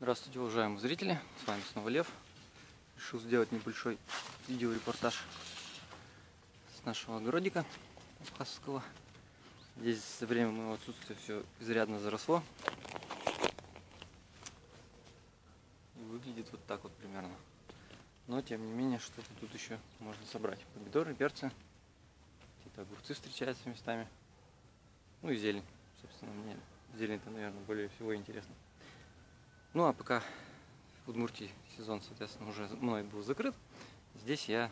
Здравствуйте, уважаемые зрители, с вами снова Лев. Решил сделать небольшой видеорепортаж с нашего огородика Абхазского. Здесь за время моего отсутствия все изрядно заросло. И выглядит вот так вот примерно. Но тем не менее, что-то тут еще можно собрать. Помидоры, перцы, какие-то огурцы встречаются местами. Ну и зелень. Собственно, мне зелень-то, наверное, более всего интересно. Ну а пока в Удмуртии сезон, соответственно, уже мной был закрыт, здесь я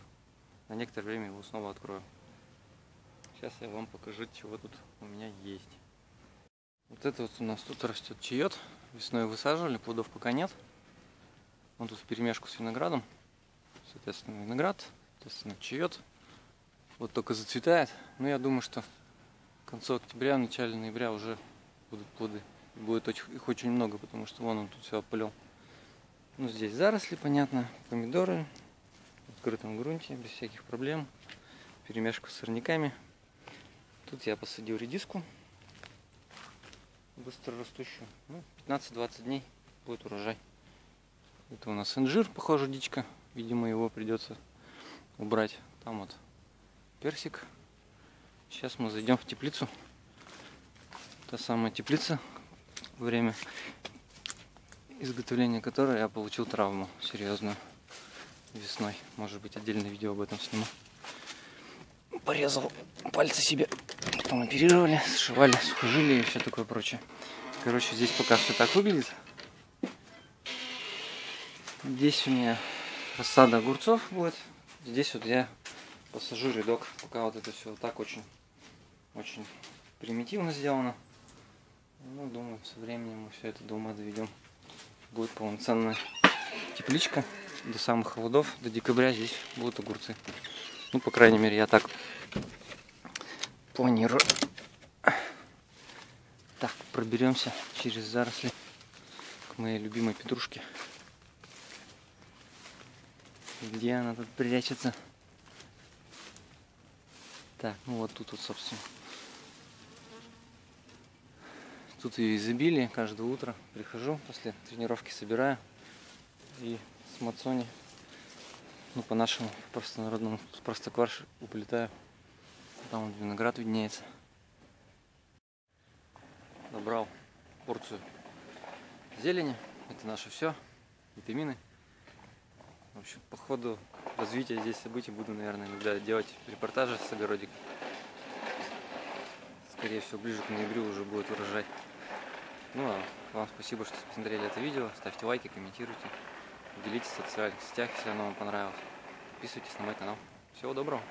на некоторое время его снова открою. Сейчас я вам покажу, чего тут у меня есть. Вот это вот у нас тут растет чает. Весной высаживали, плодов пока нет. Он тут в перемешку с виноградом. Соответственно, виноград, соответственно, чает. Вот только зацветает. Но я думаю, что к концу октября, начале ноября уже будут плоды. Будет их очень много, потому что вон он тут все опылил. Ну, здесь заросли, понятно, помидоры в открытом грунте, без всяких проблем. Перемешку с сорняками. Тут я посадил редиску быстро растущую. Ну, 15-20 дней будет урожай. Это у нас инжир, похоже, дичка. Видимо, его придется убрать. Там вот персик. Сейчас мы зайдем в теплицу. Та самая теплица, время изготовления которой я получил травму серьезную весной. Может быть, отдельное видео об этом сниму. Порезал пальцы себе, потом оперировали, сшивали сухожилия и все такое прочее. Короче, здесь пока все так выглядит. Здесь у меня рассада огурцов будет. Здесь вот я посажу рядок, пока вот это все вот так очень, очень примитивно сделано. Со временем мы все это до ума доведем. Будет полноценная тепличка. До самых холодов, до декабря здесь будут огурцы. Ну, по крайней мере, я так планирую. Так, проберемся через заросли к моей любимой петрушке. Где она тут прячется? Так, ну вот тут вот, собственно. Тут ее изобилие. Каждое утро прихожу, после тренировки собираю. И с мацони, ну по-нашему, простонародному, с простокварши уплетаю. Там вот виноград виднеется. Набрал порцию зелени. Это наше все. Витамины. В общем, по ходу развития здесь событий буду, наверное, иногда делать репортажи с огородика. Скорее всего, ближе к ноябрю уже будет урожай. Ну а вам спасибо, что посмотрели это видео. Ставьте лайки, комментируйте. Делитесь в социальных сетях, если оно вам понравилось. Подписывайтесь на мой канал. Всего доброго.